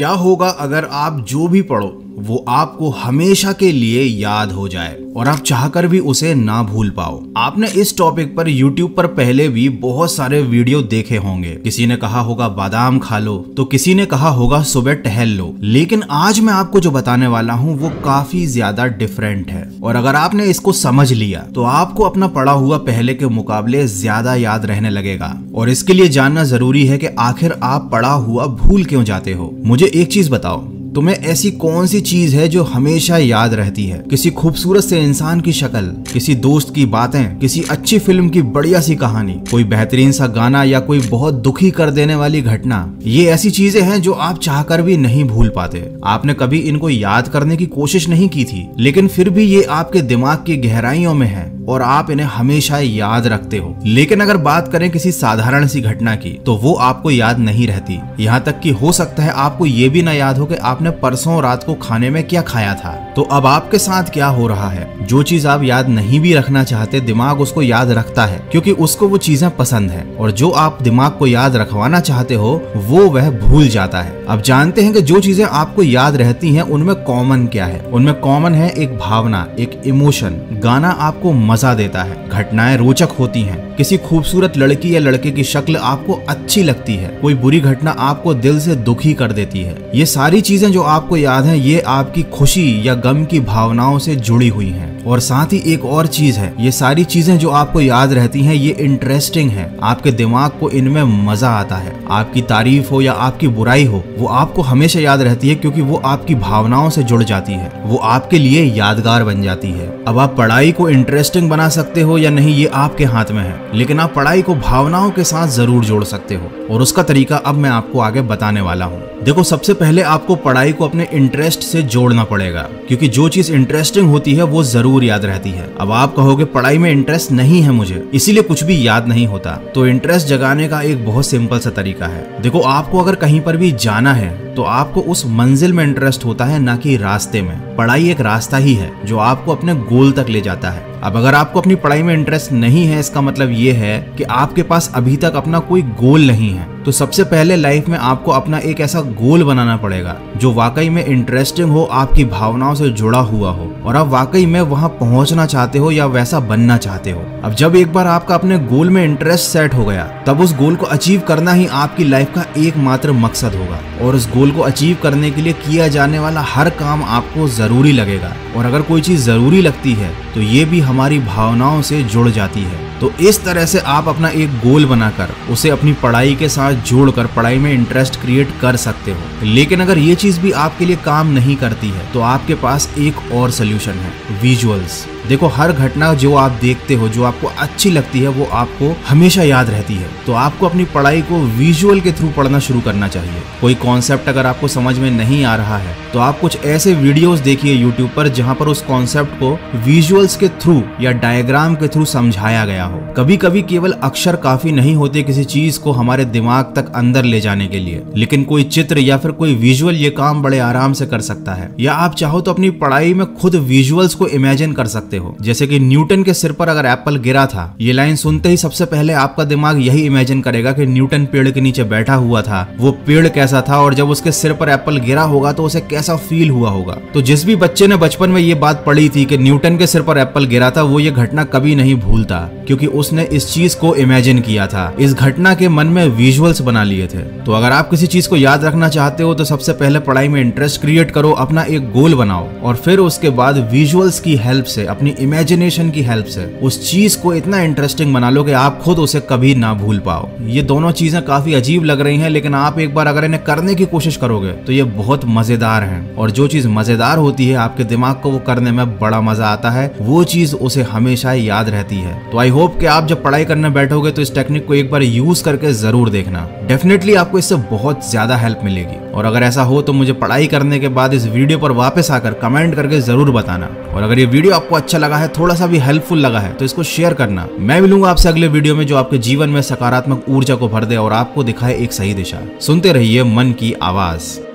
क्या होगा अगर आप जो भी पढ़ो? वो आपको हमेशा के लिए याद हो जाए और आप चाहकर भी उसे ना भूल पाओ। आपने इस टॉपिक पर YouTube पर पहले भी बहुत सारे वीडियो देखे होंगे। किसी ने कहा होगा, बादाम खा लो। तो किसी ने कहा होगा, सुबह टहल लो। लेकिन आज मैं आपको जो बताने वाला हूँ, वो काफ़ी ज़्यादा डिफरेंट है। और अगर आपने इसको समझ लिया तो आपको अपना पढ़ा हुआ पहले के मुकाबले ज़्यादा याद रहने लगेगा। और इसके लिए जानना ज़रूरी है कि आखिर आप पढ़ा हुआ भूल क्यों जाते हो। मुझे एक चीज़ बताओ तुम्हें ऐसी कौन सी चीज़ है जो हमेशा याद रहती है? किसी खूबसूरत से इंसान की शक्ल, किसी दोस्त की बातें, किसी अच्छी फ़िल्म की बढ़िया सी कहानी, कोई बेहतरीन सा गाना या कोई बहुत दुखी कर देने वाली घटना। ये ऐसी चीज़ें हैं जो आप चाहकर भी नहीं भूल पाते। आपने कभी इनको याद करने की कोशिश नहीं की थी, लेकिन फिर भी ये आपके दिमाग की गहराइयों में है। और आप इन्हें हमेशा याद रखते हो। लेकिन अगर बात करें किसी साधारण सी घटना की तो वो आपको याद नहीं रहती। यहाँ तक कि हो सकता है आपको ये भी ना याद हो कि आपने परसों रात को खाने में क्या खाया था। तो अब आपके साथ क्या हो रहा है? जो चीज़ आप याद नहीं भी रखना चाहते, दिमाग उसको याद रखता है, क्योंकि उसको वो चीज़ें पसंद है। और जो आप दिमाग को याद रखवाना चाहते हो, वो वह भूल जाता है। अब जानते हैं कि जो चीज़ें आपको याद रहती हैं, उनमें कॉमन क्या है? उनमें कॉमन है एक भावना, एक इमोशन। गाना आपको मज़ा देता है, घटनाएँ रोचक होती हैं। किसी खूबसूरत लड़की या लड़के की शक्ल आपको अच्छी लगती है। कोई बुरी घटना आपको दिल से दुखी कर देती है। ये सारी चीज़ें जो आपको याद है, ये आपकी खुशी या गम की भावनाओं से जुड़ी हुई हैं। और साथ ही एक और चीज़ है, ये सारी चीज़ें जो आपको याद रहती हैं, ये इंटरेस्टिंग है। आपके दिमाग को इनमें मज़ा आता है। आपकी तारीफ़ हो या आपकी बुराई हो, वो आपको हमेशा याद रहती है क्योंकि वो आपकी भावनाओं से जुड़ जाती है। वो आपके लिए यादगार बन जाती है। अब आप पढ़ाई को इंटरेस्टिंग बना सकते हो या नहीं, ये आपके हाथ में है। लेकिन आप पढ़ाई को भावनाओं के साथ ज़रूर जोड़ सकते हो। और उसका तरीका अब मैं आपको आगे बताने वाला हूँ। देखो, सबसे पहले आपको पढ़ाई को अपने इंटरेस्ट से जोड़ना पड़ेगा, क्योंकि जो चीज़ इंटरेस्टिंग होती है, वो ज़रूर याद रहती है। अब आप कहोगे, पढ़ाई में इंटरेस्ट नहीं है मुझे। इसीलिए कुछ भी याद नहीं होता। तो इंटरेस्ट जगाने का एक बहुत सिंपल सा तरीका है। देखो, आपको अगर कहीं पर भी जाना है तो आपको उस मंजिल में इंटरेस्ट होता है, ना कि रास्ते में। पढ़ाई एक रास्ता ही है, जो आपको अपने गोल तक ले जाता है। अब अगर आपको अपनी पढ़ाई में इंटरेस्ट नहीं है, इसका मतलब ये है कि आपके पास अभी तक अपना कोई गोल नहीं है। तो सबसे पहले लाइफ में आपको अपना एक ऐसा गोल बनाना पड़ेगा, जो वाकई में इंटरेस्टिंग हो, आपकी भावनाओं से जुड़ा हुआ हो, और आप वाकई में वहाँ पहुँचना चाहते हो या वैसा बनना चाहते हो। अब जब एक बार आपका अपने गोल में इंटरेस्ट सेट हो गया, तब उस गोल को अचीव करना ही आपकी लाइफ का एकमात्र मकसद होगा, और उस गोल को अचीव करने के लिए किया जाने वाला हर काम आपको ज़रूरी लगेगा। और अगर कोई चीज़ ज़रूरी लगती है तो ये भी हमारी भावनाओं से जुड़ जाती है। तो इस तरह से आप अपना एक गोल बनाकर उसे अपनी पढ़ाई के साथ जोड़कर पढ़ाई में इंटरेस्ट क्रिएट कर सकते हो। लेकिन अगर ये चीज़ भी आपके लिए काम नहीं करती है तो आपके पास एक और सोल्यूशन है विजुअल्स देखो, हर घटना जो आप देखते हो, जो आपको अच्छी लगती है, वो आपको हमेशा याद रहती है। तो आपको अपनी पढ़ाई को विजुअल के थ्रू पढ़ना शुरू करना चाहिए। कोई कॉन्सेप्ट अगर आपको समझ में नहीं आ रहा है तो आप कुछ ऐसे वीडियोस देखिए यूट्यूब पर, जहाँ पर उस कॉन्सेप्ट को विजुअल्स के थ्रू या डायग्राम के थ्रू समझाया गया हो। कभी कभी केवल अक्षर काफ़ी नहीं होते किसी चीज़ को हमारे दिमाग तक अंदर ले जाने के लिए, लेकिन कोई चित्र या फिर कोई विजुअल ये काम बड़े आराम से कर सकता है। या आप चाहो तो अपनी पढ़ाई में खुद विजुअल्स को इमेजिन कर सकते हो। जैसे कि न्यूटन के सिर पर अगर एप्पल गिरा था, ये लाइन सुनते ही सबसे पहले आपका दिमाग यही इमेजिन करेगा कि न्यूटन पेड़ के नीचे बैठा हुआ था। वो पेड़ कैसा था और जब उसके सिर पर एप्पल गिरा होगा तो उसे कैसा फील हुआ होगा। तो जिस भी बच्चे ने बचपन में ये बात पढ़ी थी कि न्यूटन के सिर पर एप्पल गिरा था, वो ये घटना कभी नहीं भूलता, क्योंकि उसने इस चीज़ को इमेजिन किया था। इस घटना के मन में विजुअल्स बना लिए थे। तो अगर आप किसी चीज़ को याद रखना चाहते हो तो सबसे पहले पढ़ाई में इंटरेस्ट क्रिएट करो, अपना एक गोल बनाओ और फिर उसके बाद विजुअल्स की हेल्प से अपनी इमेजिनेशन की हेल्प से। उस चीज़ को इतना इंटरेस्टिंग बना लो कि आप खुद उसे कभी ना भूल पाओ। ये दोनों चीज़ें काफ़ी अजीब लग रही हैं, लेकिन आप एक बार अगर इन्हें करने की कोशिश करोगे तो ये बहुत मज़ेदार है। और जो चीज़ मज़ेदार होती है, आपके दिमाग को वो करने में बड़ा मज़ा आता है। वो चीज़ उसे हमेशा याद रहती है। तो आई होप कि आप जब पढ़ाई करने बैठोगे तो इस टेक्निक को एक बार यूज़ करके ज़रूर देखना। डेफिनेटली आपको इससे बहुत ज़्यादा हेल्प मिलेगी। और अगर ऐसा हो तो मुझे पढ़ाई करने के बाद इस वीडियो पर वापस आकर कमेंट करके ज़रूर बताना। और अगर ये वीडियो आपको अच्छा लगा है, थोड़ा सा भी हेल्पफुल लगा है तो इसको शेयर करना। मैं मिलूँगा आपसे अगले वीडियो में जो आपके जीवन में सकारात्मक ऊर्जा को भर दे और आपको दिखाए एक सही दिशा। सुनते रहिए मन की आवाज़।